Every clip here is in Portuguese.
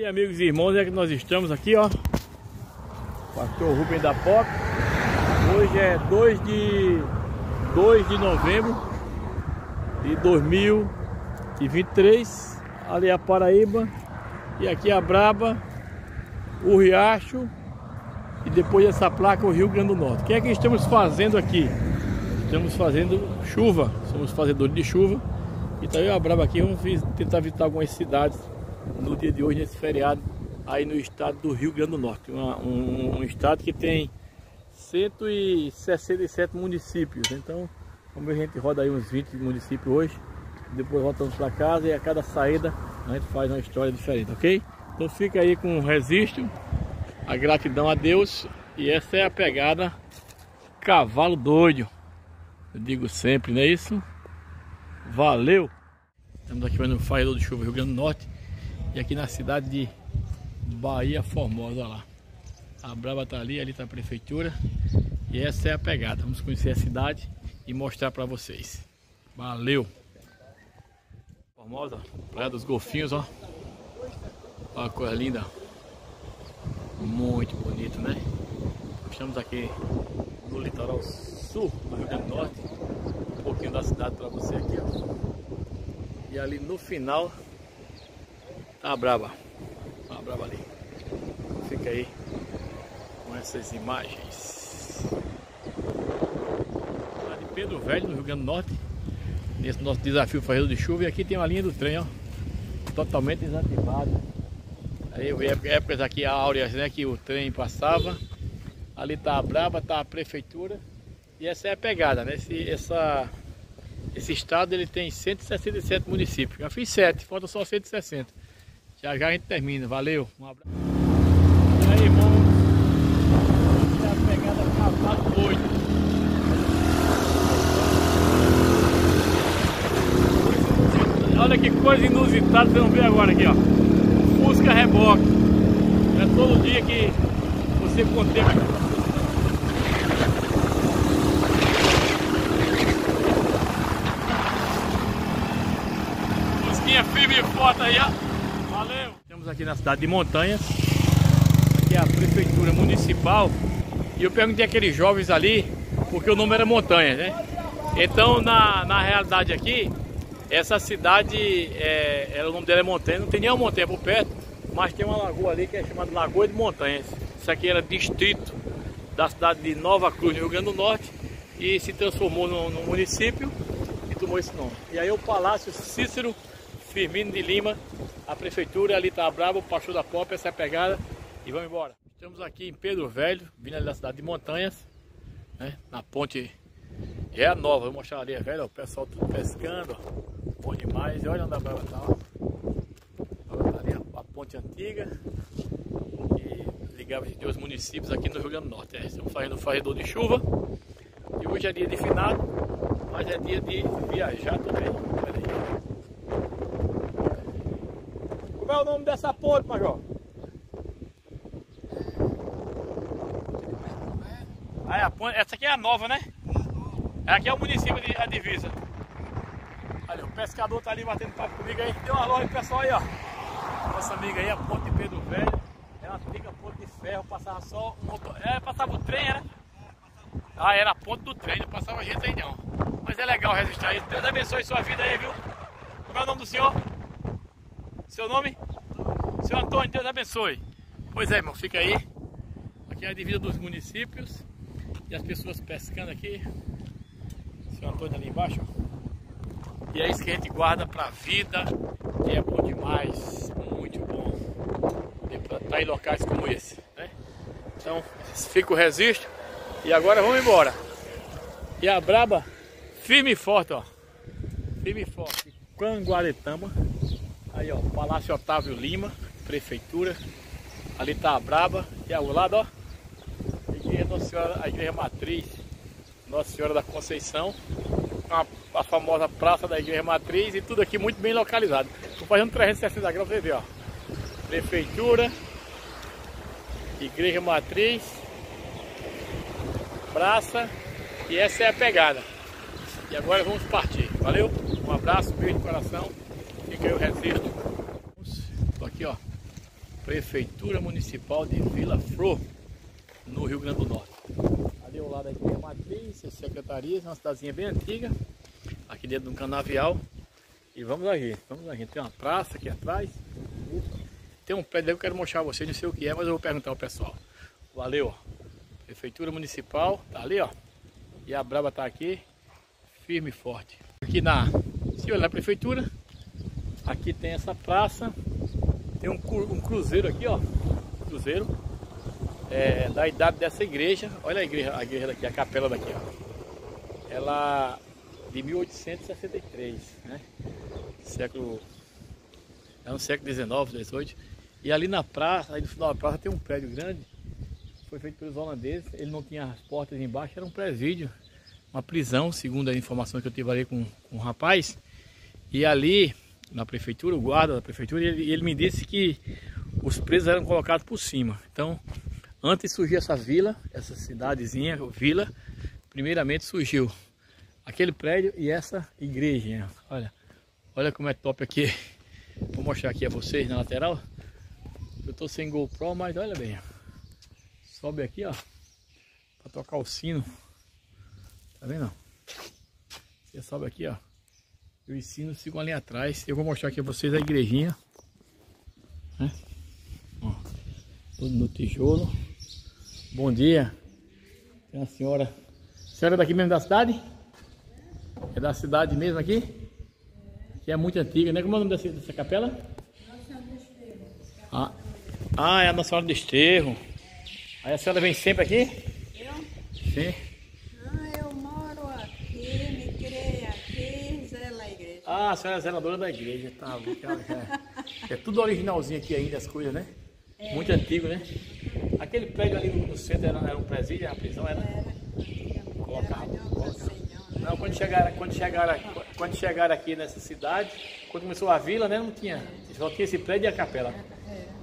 aí, amigos e irmãos, é que nós estamos aqui, ó. Pastor Rubem da Pop. Hoje é 2 de 2 de novembro de 2023. Ali é a Paraíba e aqui é a Braba, o Riacho e depois essa placa o Rio Grande do Norte. O que é que estamos fazendo aqui? Estamos fazendo chuva, somos fazedores de chuva. Então eu e a Braba aqui vamos tentar visitar algumas cidades no dia de hoje, nesse feriado, aí no estado do Rio Grande do Norte. Uma, um, um, estado que tem 167 municípios. Então, como a gente roda aí uns 20 municípios hoje, depois voltamos para casa e a cada saída a gente faz uma história diferente, ok? Então fica aí com o registro, a gratidão a Deus e essa é a pegada cavalo doido. Eu digo sempre, não é isso? Valeu! Estamos aqui no Faiador do Chuva, Rio Grande do Norte. E aqui na cidade de Bahia Formosa, lá. A Brava tá ali, ali tá a prefeitura. E essa é a pegada. Vamos conhecer a cidade e mostrar para vocês. Valeu! Formosa, Praia dos Golfinhos, ó. Olha a coisa linda. Muito bonito, né? Estamos aqui no litoral sul do Rio Grande do Norte. Um pouquinho da cidade para você aqui, ó. E ali no final Tá brava. Tá brava ali. Fica aí com essas imagens. Lá de Pedro Velho, no Rio Grande do Norte. Nesse nosso desafio farreiro de chuva. E aqui tem uma linha do trem, ó. Totalmente desativada. Aí eu vi épocas aqui áureas, né? Que o trem passava. Ali tá a Braba, tá a prefeitura. E essa é a pegada, né? Esse, essa, esse estado ele tem 167 municípios. Já fiz 7, falta só 160. Já já a gente termina. Valeu. Um abraço. Aí, irmão. A pegada cavalo doido. Olha que coisa inusitada vocês vão ver agora aqui, ó. Fusca reboque. É todo dia que você contempla. Fusquinha firme e forte aí, ó aqui na cidade de Montanhas. Aqui é a prefeitura municipal. E eu perguntei aqueles jovens ali, porque o nome era Montanhas, né? Então, na, na realidade aqui, essa cidade, é, o nome dela é Montanha, não tem nenhuma montanha por perto, mas tem uma lagoa ali que é chamada Lagoa de Montanhas. Isso aqui era distrito da cidade de Nova Cruz, no Rio Grande do Norte, e se transformou no município e tomou esse nome. E aí o Palácio Cícero Firmino de Lima a prefeitura ali tá brava, o pastor da Pop, essa é a pegada e vamos embora. Estamos aqui em Pedro Velho, vindo ali da cidade de Montanhas, né? Na ponte é a nova, vou mostrar ali a velha, o pessoal tudo pescando, bom demais, e olha onde a brava tá, ó. Ali a, ponte antiga que ligava os dois municípios aqui no Rio Grande do Norte. É, estamos fazendo farredor de chuva e hoje é dia de finado, mas é dia de viajar também. Qual é o nome dessa ponte, Major? Aí a ponte, essa aqui é a nova, né? Aqui é o município de a divisa. Olha, o pescador tá ali batendo papo comigo aí. Deu uma loja pessoal aí, ó. Nossa amiga aí, a ponte Pedro Velho. É uma antiga ponte de ferro, passava só um motor. É, passava o trem, era? Ah, era a ponte do trem, não passava gente aí não. Mas é legal registrar isso. Deus abençoe sua vida aí, viu? Como é o nome do senhor? Seu nome? Seu Antônio, Deus abençoe. Pois é, irmão, fica aí. Aqui é a divisa dos municípios. E as pessoas pescando aqui. Seu Antônio ali embaixo. E é isso que a gente guarda pra vida. Que é bom demais. Muito bom. Estar em locais como esse. Né? Então, fica o registro. E agora vamos embora. E a braba, firme e forte, ó. Firme e forte. Canguaretama. Aí ó, Palácio Otávio Lima, Prefeitura. Ali tá a Braba. E ao lado, ó, a igreja, Nossa Senhora, a igreja Matriz, Nossa Senhora da Conceição. A, a famosa Praça da Igreja Matriz e tudo aqui muito bem localizado. Vou fazendo 360 graus pra você ver, ó. Prefeitura, Igreja Matriz, Praça e essa é a pegada. E agora vamos partir. Valeu? Um abraço, beijo de coração. Fica aí o registro. Tô aqui, ó. Prefeitura Municipal de Vila Flor, no Rio Grande do Norte. Ali ao lado aqui é a matriz, a secretaria, é uma cidadezinha bem antiga, aqui dentro de um canavial. E vamos aqui, vamos aqui. Tem uma praça aqui atrás. Tem um prédio que eu quero mostrar a vocês, não sei o que é, mas eu vou perguntar ao pessoal. Valeu, Prefeitura Municipal, tá ali, ó. E a Braba tá aqui, firme e forte. Aqui na, se olhar na prefeitura, aqui tem essa praça, tem um, um cruzeiro aqui, ó. Cruzeiro é, da idade dessa igreja. Olha a igreja, a igreja daqui, a capela daqui, ó. Ela de 1863, né? Século é no século 19, 18. E ali na praça, aí no final da praça tem um prédio grande. Foi feito pelos holandeses. Ele não tinha as portas embaixo, era um presídio, uma prisão, segundo a informação que eu tive ali com, com o rapaz. E ali na prefeitura, o guarda da prefeitura, ele, ele me disse que os presos eram colocados por cima. Então, antes surgiu essa vila, essa cidadezinha, vila, primeiramente surgiu aquele prédio e essa igreja. Olha, olha como é top aqui. Vou mostrar aqui a vocês na lateral. Eu tô sem GoPro, mas olha bem. Sobe aqui, ó, para tocar o sino. Tá vendo? Você sobe aqui, ó. Eu ensino, ficam ali atrás. Eu vou mostrar aqui a vocês a igrejinha. Né? Ó, tudo no tijolo. Bom dia. Tem a senhora. A senhora é daqui mesmo da cidade? É da cidade mesmo aqui? Que é muito antiga, né? Como é o nome dessa, dessa capela? Nossa Senhora do Esterro. Ah, ah, é a Nossa Senhora do Esterro. Aí a senhora vem sempre aqui? Eu? Sim. Ah, a senhora é zeladora da igreja, tá? É, é, tudo originalzinho aqui ainda, as coisas, né? É. Muito antigo, né? Aquele prédio ali no centro era, era um presídio, a prisão era? Era. Colocava, colocava. Não, quando chegaram, quando, chegaram, quando chegaram aqui nessa cidade, quando começou a vila, né? Não tinha. Só tinha esse prédio e a capela.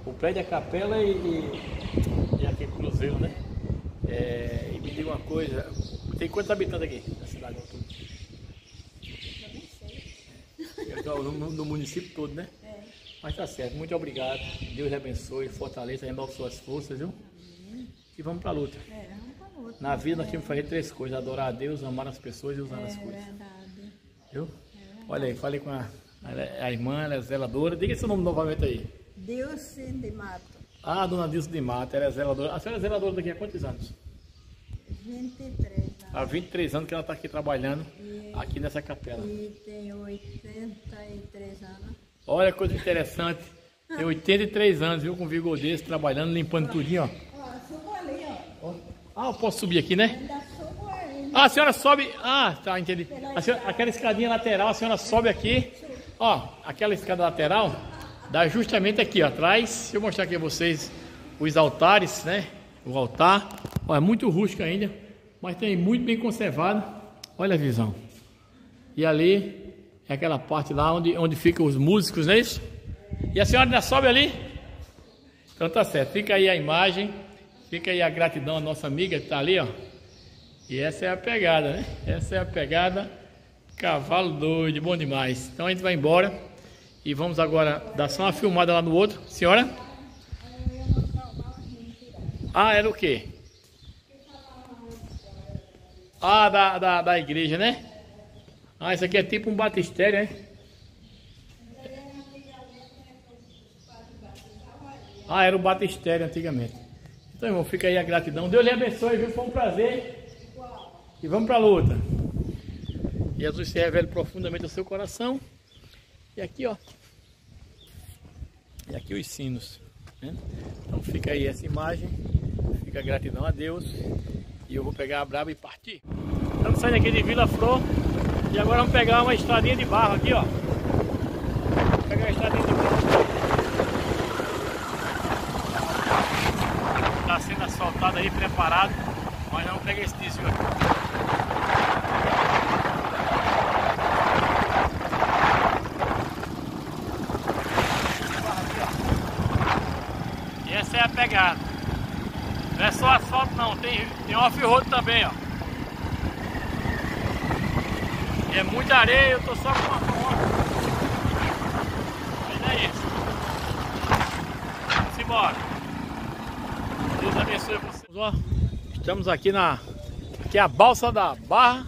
O prédio, a capela e, e, e aquele cruzeiro, né? É, e me diga uma coisa, tem quantos habitantes aqui na cidade? No, no município todo, né? É. Mas tá certo, muito obrigado. Deus abençoe, fortaleça, renove suas forças, viu? Amém. E vamos pra luta. É, vamos pra luta. Na vida nós temos que fazer três coisas: adorar a Deus, amar as pessoas e usar é, as coisas. Verdade. Viu? É Olha aí, falei com a, a, a, irmã, ela é zeladora. Diga seu nome novamente aí. Deus de Mato. Ah, dona Dilce de Mato, ela é zeladora. A senhora é zeladora daqui há quantos anos? 23 anos. Há 23 anos que ela está aqui trabalhando, e, aqui nessa capela. E tem 83 anos. Olha coisa interessante. Tem 83 anos, viu, com vigor desse, trabalhando, limpando tudinho, ó. Ó, ali, ó. Ah, eu posso subir aqui, né? Ainda subo aí. Ah, a senhora sobe... Ah, tá, entendi. Senhora, aquela escadinha lateral, a senhora sobe aqui. Ó, aquela escada lateral dá justamente aqui, ó, atrás. Deixa eu mostrar aqui a vocês os altares, né? O altar. Ó, é muito rústico ainda mas tem muito bem conservado. Olha a visão. E ali é aquela parte lá onde, onde ficam os músicos, não é isso? E a senhora ainda sobe ali? Então tá certo. Fica aí a imagem, fica aí a gratidão à nossa amiga que está ali, ó. E essa é a pegada, né? Essa é a pegada. Cavalo doido, bom demais. Então a gente vai embora e vamos agora dar só uma filmada lá no outro. Senhora? Ah, era o quê? Ah, da, da, da igreja, né? Ah, isso aqui é tipo um batistério, né? Ah, era o batistério antigamente. Então, irmão, fica aí a gratidão. Deus lhe abençoe, viu? Foi um prazer. E vamos para a luta. Jesus se revela profundamente ao seu coração. E aqui, ó. E aqui os sinos. Né? Então fica aí essa imagem. Fica a gratidão a Deus. E eu vou pegar a braba e partir. Estamos saindo aqui de Vila Flor. E agora vamos pegar uma estradinha de barro aqui, ó. Vou pegar a estradinha de barro. Está sendo asfaltado aí, preparado. Mas não pegar esse disco aqui. essa é a pegada. Não é só asfalto não, tem, tem off-road também, ó. É muita areia, eu tô só com uma moto. Mas é isso. Vamos embora. Ó, estamos aqui na. Aqui é a balsa da Barra.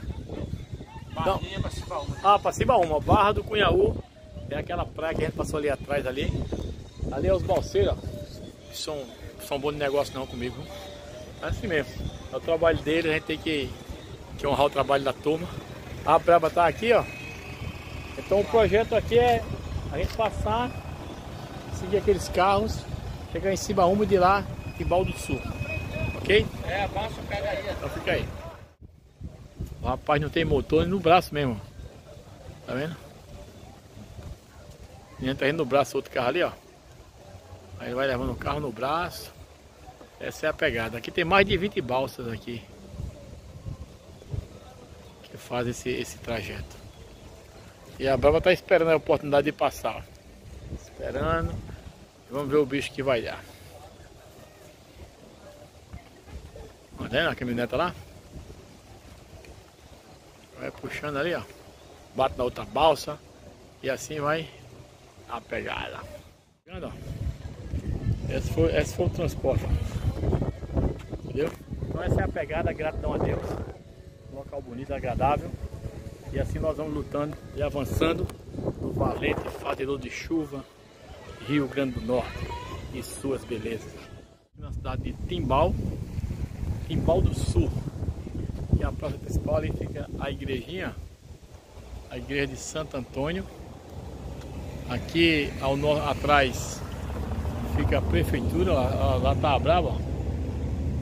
Barrinha pra cima uma. Ah, pra cima uma, Barra do Cunhaú. É aquela praia que a gente passou ali atrás ali. Ali é os balseiros, ó. Que são, são bons de negócio não comigo. É assim mesmo. É o trabalho deles, a gente tem que, que honrar o trabalho da turma. A braba tá aqui, ó. Então o projeto aqui é a gente passar, seguir aqueles carros, chegar em cima uma de lá, Timbal do Sul. Ok? É, abaixa, pega aí. Então fica aí. O rapaz não tem motor no braço mesmo. Tá vendo? E entra aí no braço outro carro ali, ó. Aí ele vai levando o carro no braço. Essa é a pegada. Aqui tem mais de 20 balsas aqui. Que fazem esse, esse trajeto. E a Brava tá esperando a oportunidade de passar. Esperando. Vamos ver o bicho que vai dar. Tá vendo a caminhoneta lá? Vai puxando ali, ó. Bate na outra balsa. E assim vai a pegada. Esse foi, esse foi o transporte. Entendeu? Então essa é a pegada, gratidão a Deus. Um local bonito, agradável. E assim nós vamos lutando e avançando no valente fazedor de chuva, Rio Grande do Norte e suas belezas. Na cidade de Timbal, Timbal do Sul. E a praça principal ali fica a igrejinha, a igreja de Santo Antônio. Aqui ao no- atrás fica a prefeitura, lá, lá tá a Brava, ó,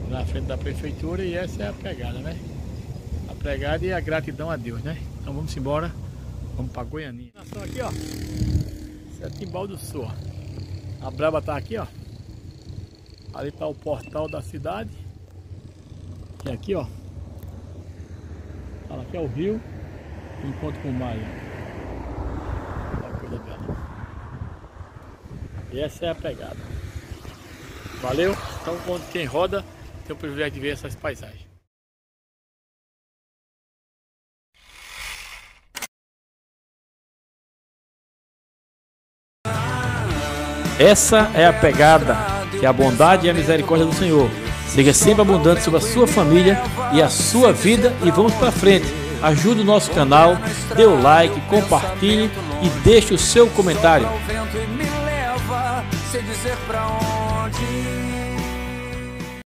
na frente da prefeitura e essa é a pegada, né? A pegada e a gratidão a Deus, né? Então vamos embora, vamos para Goianinha. Nação aqui, ó. Esse é Timbal do Sul, ó. A Braba tá aqui, ó. Ali tá o portal da cidade. E aqui, ó. Olha, aqui é o rio. Encontro com o mar. ó. Olha a coisa bela. E essa é a pegada. Valeu? Então, quem roda, tem o privilégio de ver essas paisagens. Essa é a pegada, que é a bondade e a misericórdia do Senhor. Seja sempre abundante sobre a sua família e a sua vida e vamos para frente. Ajude o nosso canal, dê o like, compartilhe e deixe o seu comentário.